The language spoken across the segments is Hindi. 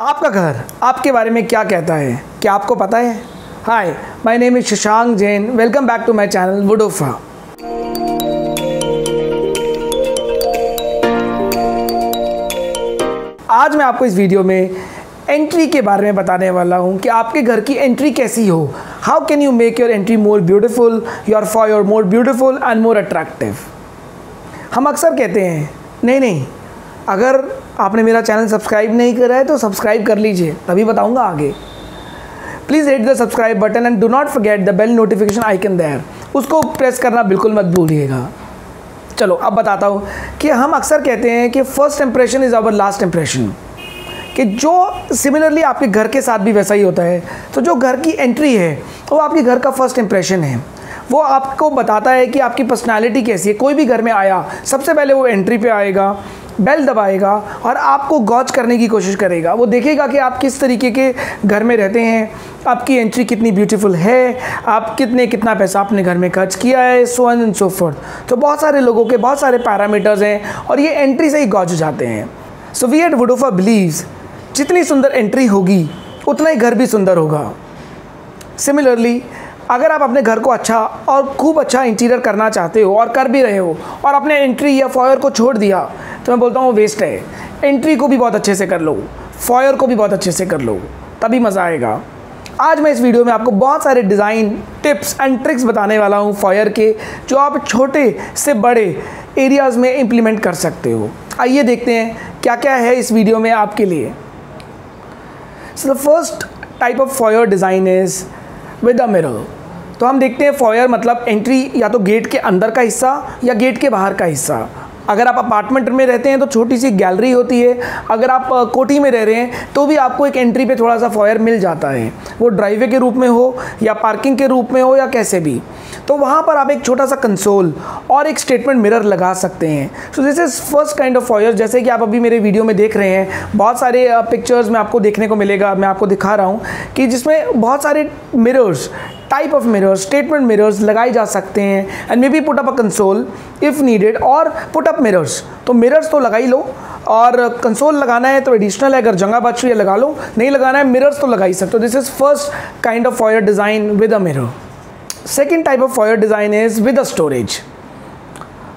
आपका घर आपके बारे में क्या कहता है? क्या आपको पता है? Hi my name is Shashank Jain welcome back to my channel वुडोफा आज मैं आपको इस वीडियो में एंट्री के बारे में बताने वाला हूँ कि आपके घर की एंट्री कैसी हो। How can you make your entry more beautiful your for your more beautiful and more attractive हम अक्सर कहते हैं, नहीं नहीं, अगर आपने मेरा चैनल सब्सक्राइब नहीं करा है तो सब्सक्राइब कर लीजिए, तभी बताऊँगा आगे। Please hit the subscribe button and do not forget the bell notification icon there उसको प्रेस करना बिल्कुल मत भूलिएगा। चलो, अब बताता हूँ कि हम अक्सर कहते हैं कि first impression is our last impression कि जो सिमिलरली आपके घर के साथ भी वैसा ही होता है तो जो घर की एंट्री है, वो आपके घर का फ़र्स्ट इंप्रेशन है। वो आपको बताता है कि आपकी पर्सनालिटी कैसी है। कोई भी घर में आया, सबसे पहले वो एंट्री पे आएगा। बेल दबाएगा और आपको गॉच करने की कोशिश करेगा। वो देखेगा कि आप किस तरीके के घर में रहते हैं, आपकी एंट्री कितनी ब्यूटीफुल है, आप कितने, कितना पैसा अपने घर में खर्च किया है सो एंड सो फोर्थ तो बहुत सारे लोगों के बहुत सारे पैरामीटर्स हैं और ये एंट्री से ही गॉच जाते हैं। So we at Woodofa believes जितनी सुंदर एंट्री होगी, उतना ही घर भी सुंदर होगा। सिमिलरली अगर आप अपने घर को अच्छा और खूब अच्छा इंटीरियर करना चाहते हो और कर भी रहे हो और अपने एंट्री या फॉयर को छोड़ दिया तो मैं बोलता हूँ वेस्ट है। एंट्री को भी बहुत अच्छे से कर लो। फॉयर को भी बहुत अच्छे से कर लो। तभी मज़ा आएगा। आज मैं इस वीडियो में आपको बहुत सारे डिज़ाइन टिप्स एंड ट्रिक्स बताने वाला हूँ फॉयर के, जो आप छोटे से बड़े एरियाज़ में इम्प्लीमेंट कर सकते हो। आइए देखते हैं क्या क्या है इस वीडियो में आपके लिए। So the first type of foyer design is with a mirror तो हम देखते हैं फॉयर मतलब एंट्री या तो गेट के अंदर का हिस्सा या गेट के बाहर का हिस्सा। अगर आप अपार्टमेंट में रहते हैं तो छोटी सी गैलरी होती है। अगर आप कोठी में रह रहे हैं तो भी आपको एक एंट्री पे थोड़ा सा फॉयर मिल जाता है। वो ड्राइवे के रूप में हो या पार्किंग के रूप में हो या कैसे भी। तो वहाँ पर आप एक छोटा सा कंसोल और एक स्टेटमेंट मिरर लगा सकते हैं। So this is first kind of foyer जैसे कि आप अभी मेरे वीडियो में देख रहे हैं। बहुत सारे पिक्चर्स में आपको देखने को मिलेगा। मैं आपको दिखा रहा हूँ कि जिसमें बहुत सारे mirrors type of mirrors statement mirrors लगाए जा सकते हैं and may be put up a console if needed और पुट अप मिरर्स तो मिरर्स तो लगा ही लो, और कंसोल लगाना है तो एडिशनल है, अगर जंगा बच रही है लगा लो, नहीं लगाना है मिरर्स तो लगा ही सकते हो. This is first kind of foyer design with a mirror second type of foyer design is with a storage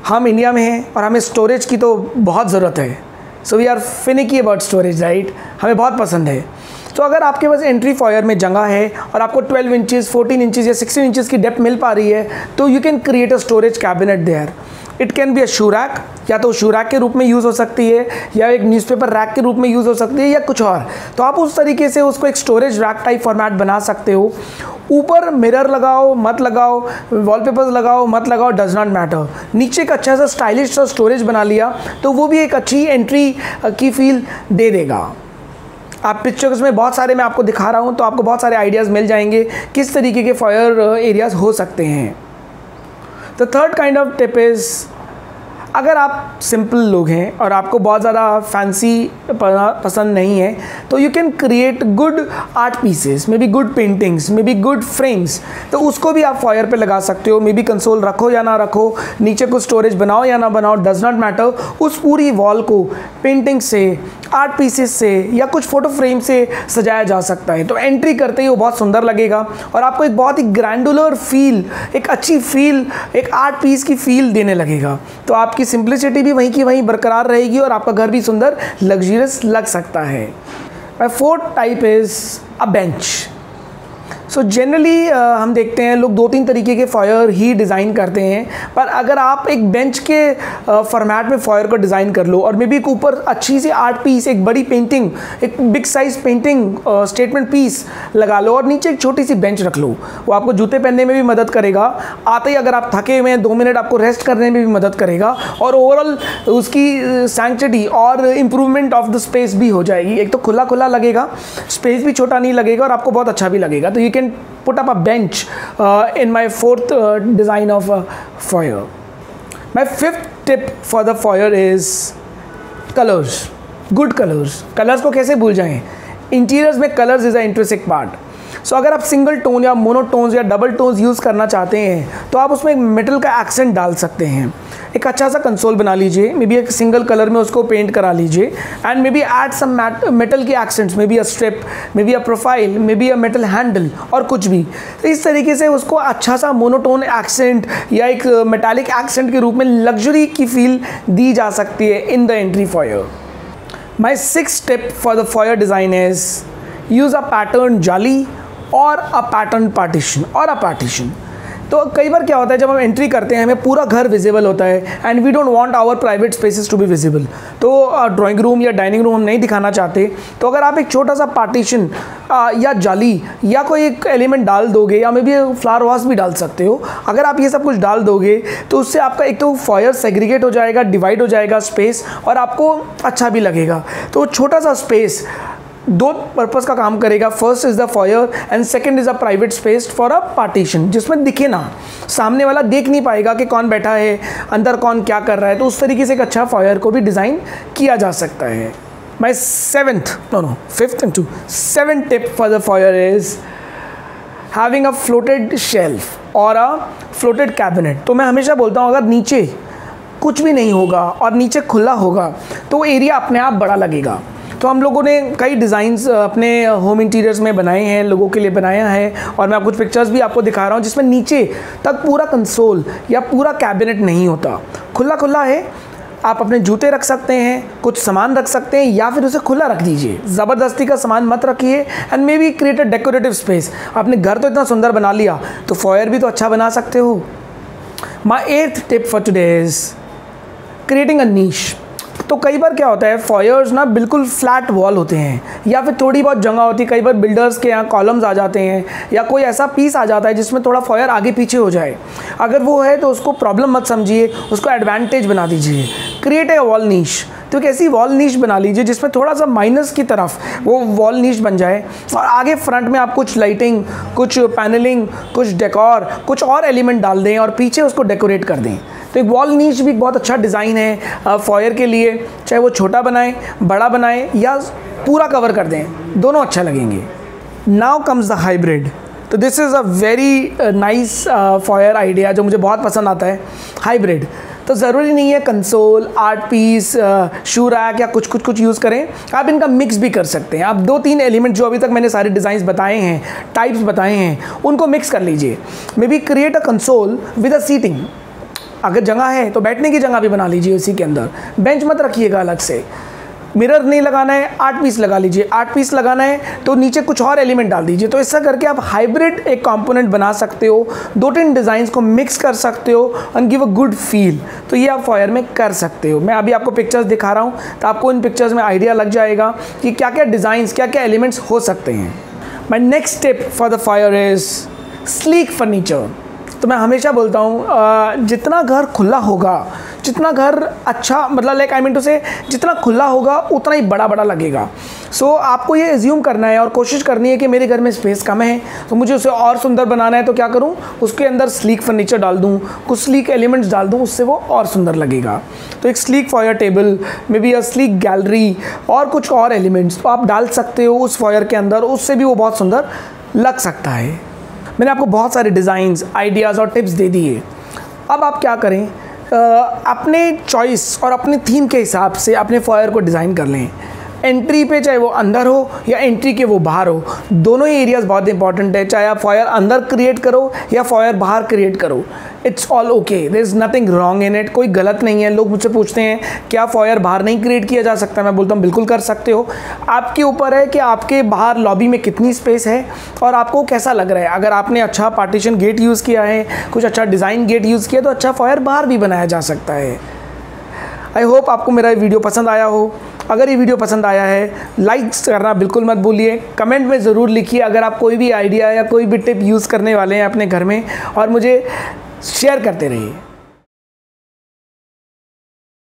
हम इंडिया में हैं, और हमें स्टोरेज की तो बहुत ज़रूरत है. So we are finicky about storage right हमें बहुत पसंद है. तो अगर आपके पास एंट्री फॉयर में जगह है और आपको 12 इंचज़ 14 इंचज़ या 16 इंचज़ की डेप्थ मिल पा रही है तो you can create a storage cabinet there it can be a shoe rack या तो शू रैक के रूप में यूज़ हो सकती है, या एक न्यूज़पेपर रैक के रूप में यूज़ हो सकती है, या कुछ और. तो आप उस तरीके से उसको एक स्टोरेज रैक टाइप फॉर्मेट बना सकते हो. ऊपर मिरर लगाओ, मत लगाओ वॉलपेपर्स लगाओ, मत लगाओ डज नॉट मैटर नीचे एक अच्छा सा स्टाइलिश सा स्टोरेज बना लिया तो वो भी एक अच्छी एंट्री की फील दे देगा. आप पिक्चर्स में बहुत सारे मैं आपको दिखा रहा हूँ तो आपको बहुत सारे आइडियाज़ मिल जाएँगे किस तरीके के फायर एरियाज़ हो सकते हैं। The third kind of tip is अगर आप सिंपल लोग हैं और आपको बहुत ज़्यादा फैंसी पसंद नहीं है तो you can create good art pieces may be good paintings may be good frames तो उसको भी आप फायर पे लगा सकते हो मे बी कंसोल रखो या ना रखो, नीचे कुछ स्टोरेज बनाओ या ना बनाओ डज नॉट मैटर उस पूरी वॉल को पेंटिंग से आर्ट पीसेस से या कुछ फ़ोटो फ्रेम से सजाया जा सकता है। तो एंट्री करते ही वो बहुत सुंदर लगेगा और आपको एक बहुत ही ग्रैंडुलर फील एक अच्छी फील एक आर्ट पीस की फील देने लगेगा। तो आपकी सिंप्लिसिटी भी वहीं की वहीं बरकरार रहेगी और आपका घर भी सुंदर लग्जरियस लग सकता है। Fourth type is a bench so so generally uh, हम देखते हैं लोग दो तीन तरीके के फायर ही डिज़ाइन करते हैं। पर अगर आप एक बेंच के फॉर्मेट uh, में फायर को डिज़ाइन कर लो और मे बी एक ऊपर अच्छी सी आर्ट पीस एक बड़ी पेंटिंग एक big size painting statement piece लगा लो और नीचे एक छोटी सी बेंच रख लो। वो आपको जूते पहनने में भी मदद करेगा। आते ही अगर आप थके हुए हैं दो मिनट आपको रेस्ट करने में भी मदद करेगा और ओवरऑल उसकी सेंचुरी uh, और इम्प्रूवमेंट ऑफ़ द स्पेस भी हो जाएगी। एक तो खुला खुला लगेगा स्पेस भी छोटा नहीं लगेगा और आपको बहुत अच्छा भी लगेगा। तो you can put up a bench uh, in my fourth uh, design of a foyer. My fifth tip for the foyer is colors. Good colors. Colors को कैसे भूल जाएँ? Interiors में colors is an intrinsic part. So so, अगर आप सिंगल टोन या मोनोटोन्स या डबल टोन्स यूज़ करना चाहते हैं तो आप उसमें एक मेटल का एक्सेंट डाल सकते हैं एक अच्छा सा कंसोल बना लीजिए मे बी एक सिंगल कलर में उसको पेंट करा लीजिए and may be add some metal के accents may be a strip may be a profile may be a metal handle और कुछ भी। तो इस तरीके से उसको अच्छा सा मोनोटोन एक्सेंट या एक मेटालिक एक्सेंट के रूप में लग्जरी की फील दी जा सकती है in the entry foyer my six step for the foyer design is use a pattern jali और अ पैटर्न पार्टीशन और अ पार्टीशन तो कई बार क्या होता है, जब हम एंट्री करते हैं, हमें पूरा घर विजिबल होता है and we don't want our private spaces to be visible तो ड्राइंग रूम या डाइनिंग रूम हम नहीं दिखाना चाहते। तो अगर आप एक छोटा सा पार्टीशन या जाली, या कोई एक एलिमेंट डाल दोगे, या मे भी फ्लावर वास भी डाल सकते हो। अगर आप ये सब कुछ डाल दोगे तो उससे आपका एक तो फायर सेग्रीगेट हो जाएगा डिवाइड हो जाएगा स्पेस और आपको अच्छा भी लगेगा। तो छोटा सा स्पेस दो पर्पज़ का काम करेगा. First is the foyer and second is a private space for a partition जिसमें दिखे ना, सामने वाला देख नहीं पाएगा कि कौन बैठा है, अंदर कौन क्या कर रहा है तो उस तरीके से एक अच्छा फॉयर को भी डिज़ाइन किया जा सकता है. My seventh no no fifth and to seven tip for the foyer is having a floated shelf और अ फ्लोटेड कैबिनेट तो मैं हमेशा बोलता हूँ, अगर नीचे कुछ भी नहीं होगा और नीचे खुला होगा तो वो एरिया अपने आप बड़ा लगेगा. तो हम लोगों ने कई डिज़ाइंस अपने होम इंटीरियर्स में बनाए हैं, लोगों के लिए बनाया है। और मैं कुछ पिक्चर्स भी आपको दिखा रहा हूँ, जिसमें नीचे तक पूरा कंसोल या पूरा कैबिनेट नहीं होता। खुला खुला है, आप अपने जूते रख सकते हैं, कुछ सामान रख सकते हैं, या फिर उसे खुला रख दीजिए। ज़बरदस्ती का सामान मत रखिए and may be create a decorative space आपने घर तो इतना सुंदर बना लिया तो फॉयर भी तो अच्छा बना सकते हो। My eighth tip for today is creating a niche तो कई बार क्या होता है फॉयर्स ना बिल्कुल फ्लैट वॉल होते हैं, या फिर थोड़ी बहुत जगह होती है, कई बार बिल्डर्स के यहाँ कॉलम्स आ जाते हैं, या कोई ऐसा पीस आ जाता है जिसमें थोड़ा फॉयर आगे पीछे हो जाए। अगर वो है तो उसको प्रॉब्लम मत समझिए, उसको एडवांटेज बना दीजिए। क्रिएट ए वॉल नीश तो एक ऐसी वॉल नीच बना लीजिए जिसमें थोड़ा सा माइनस की तरफ़ वो वॉल नीच बन जाए, और आगे फ्रंट में आप कुछ लाइटिंग कुछ पैनलिंग कुछ डेकोर कुछ और एलिमेंट डाल दें, और पीछे उसको डेकोरेट कर दें। तो एक वॉल नीच भी बहुत अच्छा डिज़ाइन है फॉयर के लिए। चाहे वो छोटा बनाए, बड़ा बनाए, या पूरा कवर कर दें, दोनों अच्छा लगेंगे। नाउ कम्स द हाइब्रिड तो this is a very nice foyer idea जो मुझे बहुत पसंद आता है। हाइब्रिड तो ज़रूरी नहीं है console art piece shoe rack या कुछ कुछ कुछ यूज़ करें। आप इनका मिक्स भी कर सकते हैं। आप दो तीन एलिमेंट जो अभी तक मैंने सारे डिज़ाइन बताए हैं टाइप्स बताए हैं, उनको मिक्स कर लीजिए। May be create a console with a seating अगर जगह है तो बैठने की जगह भी बना लीजिए उसी के अंदर। बेंच मत रखिएगा अलग से। मिरर नहीं लगाना है, आठ पीस लगा लीजिए। आठ पीस लगाना है तो नीचे कुछ और एलिमेंट डाल दीजिए। तो ऐसा करके आप हाइब्रिड एक कंपोनेंट बना सकते हो दो तीन डिज़ाइंस को मिक्स कर सकते हो and give a good feel तो ये आप फॉयर में कर सकते हो। मैं अभी आपको पिक्चर्स दिखा रहा हूँ तो आपको इन पिक्चर्स में आइडिया लग जाएगा कि क्या क्या डिज़ाइंस क्या क्या एलिमेंट्स हो सकते हैं। My next step for the foyer is sleek furniture तो मैं हमेशा बोलता हूँ जितना घर खुला होगा जितना घर अच्छा मतलब लाइक आई मीन टू से जितना खुला होगा उतना ही बड़ा बड़ा लगेगा। सो so, आपको ये एज्यूम करना है और कोशिश करनी है कि मेरे घर में स्पेस कम है तो मुझे उसे और सुंदर बनाना है तो क्या करूँ? उसके अंदर स्लीक फर्नीचर डाल दूँ कुछ स्लीक एलिमेंट्स डाल दूँ उससे वो और सुंदर लगेगा। तो एक sleek foyer table may be a sleek gallery और कुछ और एलिमेंट्स तो आप डाल सकते हो उस फॉयर के अंदर उससे भी वो बहुत सुंदर लग सकता है। मैंने आपको बहुत सारे डिज़ाइंस आइडियाज़ और टिप्स दे दिए। अब आप क्या करें? अपने चॉइस और अपने थीम के हिसाब से अपने फॉयर को डिज़ाइन कर लें। एंट्री पे चाहे वो अंदर हो या एंट्री के वो बाहर हो, दोनों ही एरियाज़ बहुत इंपॉर्टेंट है। चाहे आप फॉयर अंदर क्रिएट करो या फॉयर बाहर क्रिएट करो। It's all okay there is nothing wrong in it कोई गलत नहीं है। लोग मुझसे पूछते हैं, क्या फॉयर बाहर नहीं क्रिएट किया जा सकता? मैं बोलता हूँ, बिल्कुल कर सकते हो। आपके ऊपर है कि आपके बाहर लॉबी में कितनी स्पेस है और आपको कैसा लग रहा है? अगर आपने अच्छा पार्टीशन गेट यूज़ किया है, कुछ अच्छा डिज़ाइन गेट यूज़ किया तो अच्छा फॉयर बाहर भी बनाया जा सकता है। आई होप आपको मेरा ये वीडियो पसंद आया हो। अगर ये वीडियो पसंद आया है लाइक्स करना बिल्कुल मत भूलिए। कमेंट में ज़रूर लिखिए। अगर आप कोई भी आइडिया या कोई भी टिप यूज़ करने वाले हैं अपने घर में और मुझे शेयर करते रहिए।